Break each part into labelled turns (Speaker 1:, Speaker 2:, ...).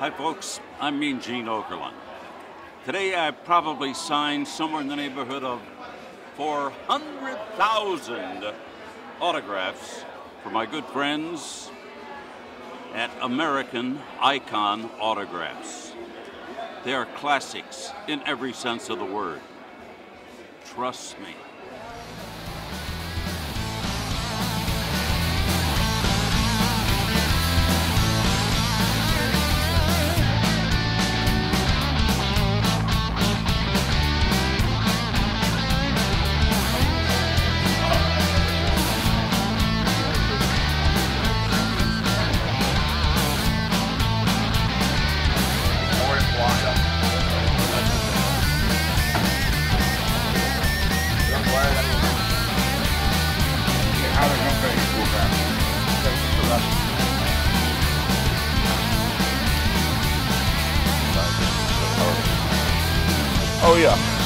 Speaker 1: Hi, folks. I'm Mean Gene Okerlund. Today I probably signed somewhere in the neighborhood of 400,000 autographs for my good friends at American Icon Autographs. They are classics in every sense of the word. Trust me.
Speaker 2: Oh yeah.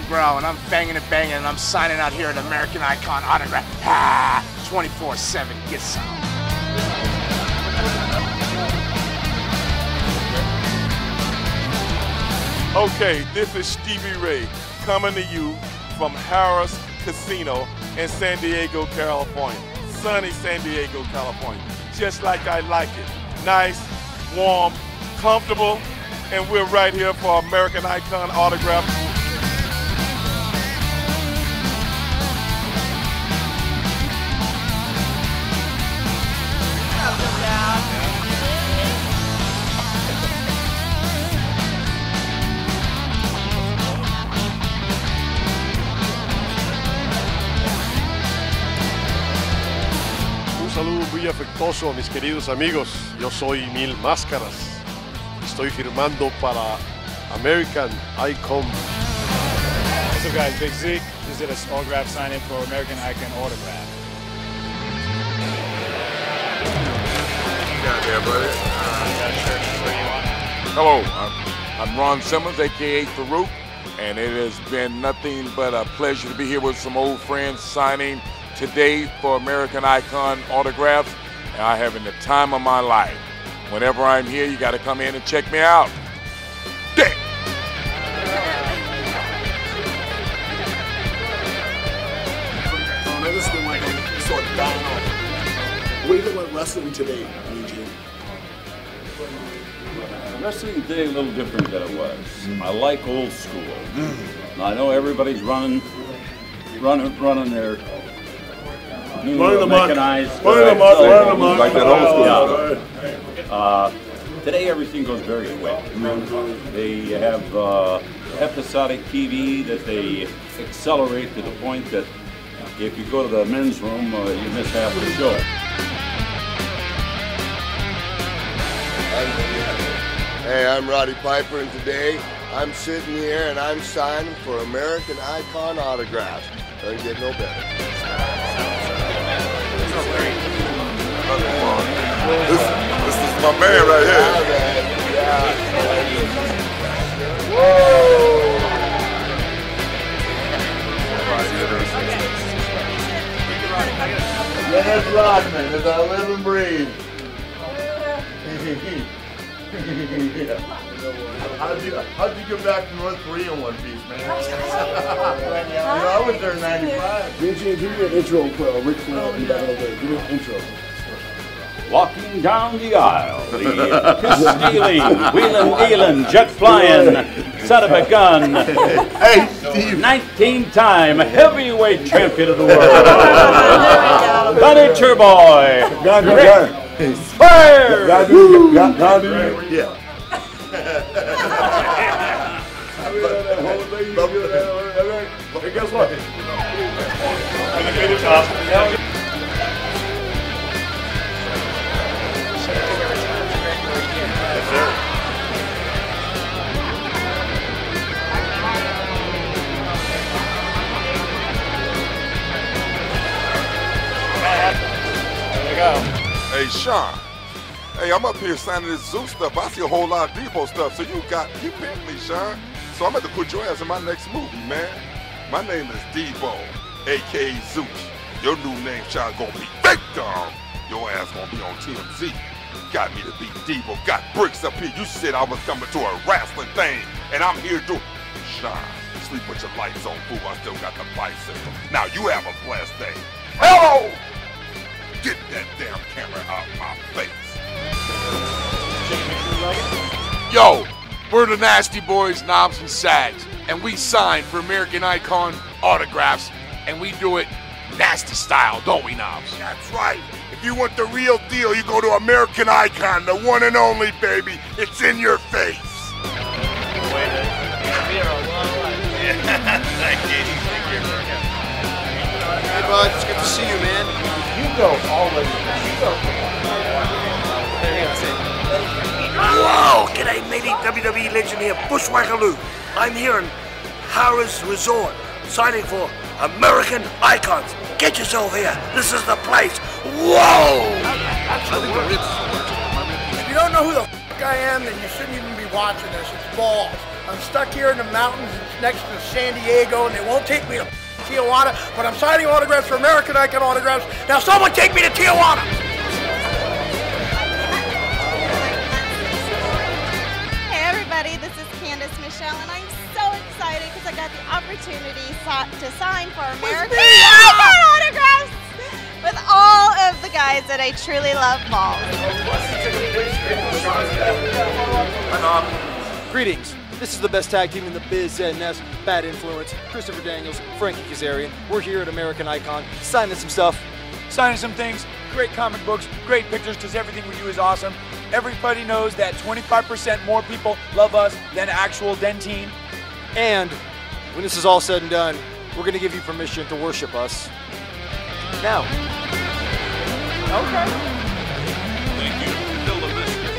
Speaker 3: Is and I'm banging and banging, and I'm signing out here at American Icon Autograph. Ah, 24-7, get some.
Speaker 2: Okay, this is Stevie Ray coming to you from Harrah's Casino in San Diego, California. Sunny San Diego, California. Just like I like it. Nice, warm, comfortable, and we're right here for American Icon Autograph.
Speaker 4: Saludo muy afectuoso a mis queridos amigos. Yo soy Mil Máscaras. Estoy firmando para American Icon.
Speaker 5: What's up, guys? Big Zeke. Just did a autograph signing for American Icon Autograph.
Speaker 6: You got there, buddy.
Speaker 5: Got a shirt for you on.
Speaker 6: Hello, I'm, I'm Ron Simmons, aka Faarooq, and it has been nothing but a pleasure to be here with some old friends signing today for American Icon autographs. And I'm having the time of my life. Whenever I'm here, you got to come in and check me out. Dick.
Speaker 7: No, this been like sort of dying. What do you think about wrestling today, Eugene?
Speaker 1: Wrestling today a little different than it was. I like old school. Now, I know everybody's running, running, running their new
Speaker 7: Running amok.
Speaker 1: mechanized.
Speaker 7: Running
Speaker 1: uh,
Speaker 7: amok,
Speaker 1: cell
Speaker 7: running
Speaker 1: phones.
Speaker 7: amok.
Speaker 6: Like that old school
Speaker 1: Yeah. Uh, today everything goes very quick. They have uh, episodic TV that they accelerate to the point that if you go to the men's room, uh, you miss half the show.
Speaker 8: Hey, I'm Roddy Piper, and today I'm sitting here and I'm signing for American Icon autographs. Doesn't get no better.
Speaker 6: This, this is my man right here.
Speaker 8: Whoa! Dennis Rodman is I live and breathe.
Speaker 9: How'd you, how'd you get back to North Korea in one piece, man? you know, I was there in 95.
Speaker 7: Give me, give me an intro for uh, Ric Flair and Battle Day. Give me an intro.
Speaker 1: Walking down the aisle, the piss stealing, wheeling dealing, jet flying, son of a gun,
Speaker 9: Hey, Steve.
Speaker 1: 19 time heavyweight champion of the world, Buddy Turboy,
Speaker 9: God,
Speaker 1: Ric
Speaker 9: God,
Speaker 1: Flair!
Speaker 9: Yeah.
Speaker 4: Hey,
Speaker 10: Sean. Hey, I'm up here signing this Zeus stuff. I see a whole lot of Debo stuff. So you got, you picked me, Sean. So I'm going to put your ass in my next movie, man. My name is Debo, a.k.a. Zeus. Your new name, Sean, gonna be Big. Your ass gonna be on TMZ. Got me to be Debo. Got bricks up here. You said I was coming to a wrestling thing, and I'm here to Sean. Sleep with your lights on, fool. I still got the bicycle. Now you have a blessed day. Hello! Get that damn camera out my face.
Speaker 6: Yo, we're the Nasty Boys, Knobbs and Sags, and we sign for American Icon autographs, and we do it nasty style, don't we, Knobbs?
Speaker 10: That's right. If you want the real deal, you go to American Icon, the one and only, baby. It's in your face.
Speaker 11: Hey, bud, it's good to see you, man.
Speaker 12: Wow, g'day matey, WWE legend here, Bushwhacker Luke. I'm here in Harrah's Resort, signing for American Icons. Get yourself here, this is the place. Whoa!
Speaker 11: If you don't know who the f I am, then you shouldn't even be watching this. It's balls. I'm stuck here in the mountains next to San Diego, and they won't take me to Tijuana, but I'm signing autographs for American Icon autographs. Now, someone take me to Tijuana!
Speaker 13: Hey everybody, this is Candice Michelle, and I'm so excited because I got the opportunity to sign for American of the guys that I truly love balls.
Speaker 14: Um, greetings. This is the best tag team in the biz, Ed Ness, Bad Influence, Christopher Daniels, Frankie Kazarian. We're here at American Icon, signing some stuff.
Speaker 5: Signing some things, great comic books, great pictures, because everything we do is awesome. Everybody knows that 25% more people love us than actual Dentine.
Speaker 14: And when this is all said and done, we're going to give you permission to worship us. Now.
Speaker 1: Thank you. Fill the biscuit.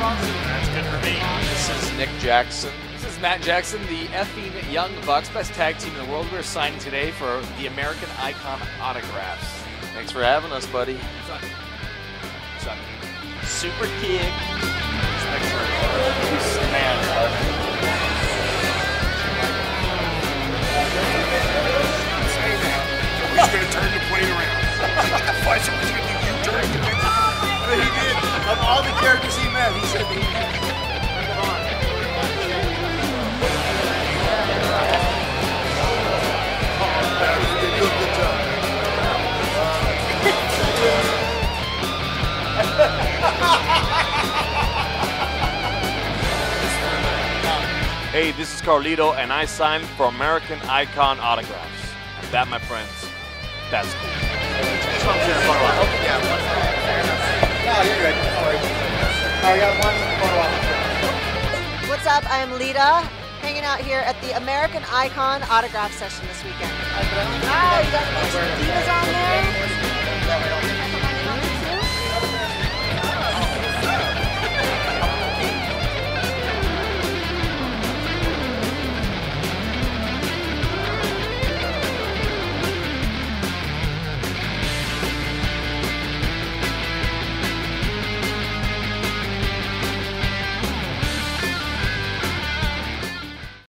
Speaker 15: That's good for me. This is Nick Jackson. This is Matt Jackson, the effing Young Bucks, best tag team in the world. We're signing today for the American Icon autographs. Thanks for having us, buddy. Super kick.
Speaker 6: He's
Speaker 15: Hey, this is Carlito, and I signed for American Icon autographs. And that, my friends, that's cool.
Speaker 13: What's up? I'm Lita, hanging out here at the American Icon autograph session this weekend. Got a bunch of divas on there?